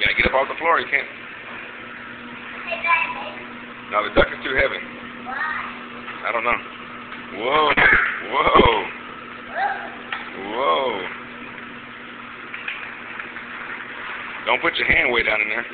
You gotta get up off the floor. You can't. No, the duck is too heavy. I don't know. Whoa. Whoa. Whoa. Don't put your hand way down in there.